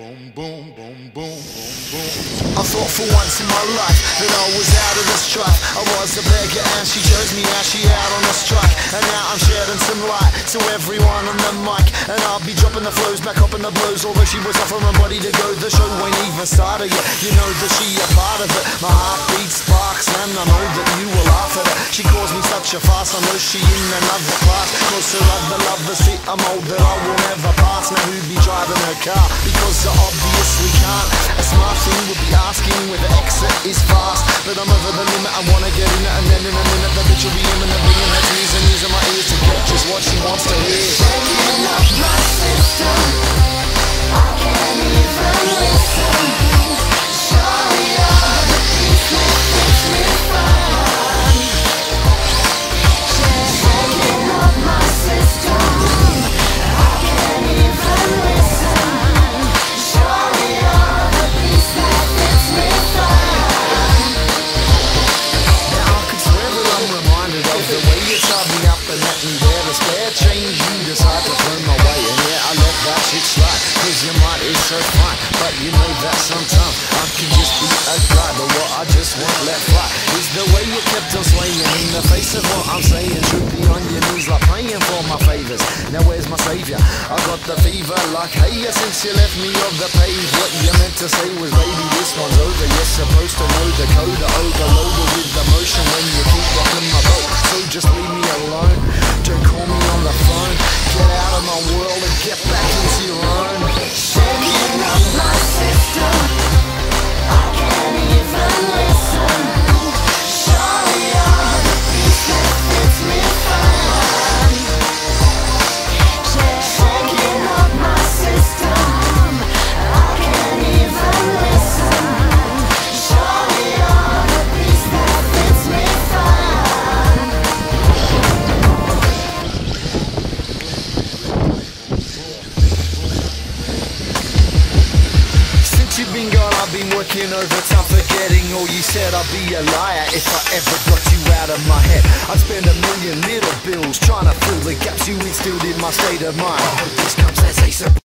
Boom, boom, boom, boom, boom, boom. I thought for once in my life that I was out of the strife. I was a beggar and she chose me as she out on the strike. And now I'm shedding some light to everyone on the mic. And I'll be dropping the flows back up in the blows. Although she was offering my body to go, the show ain't even started yet. You know that she a part of it. My heart beats sparks and I know that you will laugh at it. She calls me such a fast, I know she in another class. Her other love the seat I'm old that I will never pass. Now who be driving her car? Because I obviously can't. A smart thing would be asking where the exit is fast. But I'm over the limit, I wanna get in it. And then in a minute, the bitch will be imminent. Bringing her tears and using my ears to get just what she wants to hear. So fine, but you know that sometimes I can just be a guy. But what I just won't let fly is the way you kept on swaying in the face of what I'm saying. Should be on your knees, like praying for my favors. Now where's my savior? I got the fever, like hey, since you left me off the page. What you meant to say was, baby, this one's over. You're supposed to know the code, overloaded with emotion when you've been gone, I've been working overtime, forgetting all you said. I'd be a liar if I ever got you out of my head. I'd spend a million little bills trying to fill the gaps you instilled in my state of mind. I hope this comes as a surprise.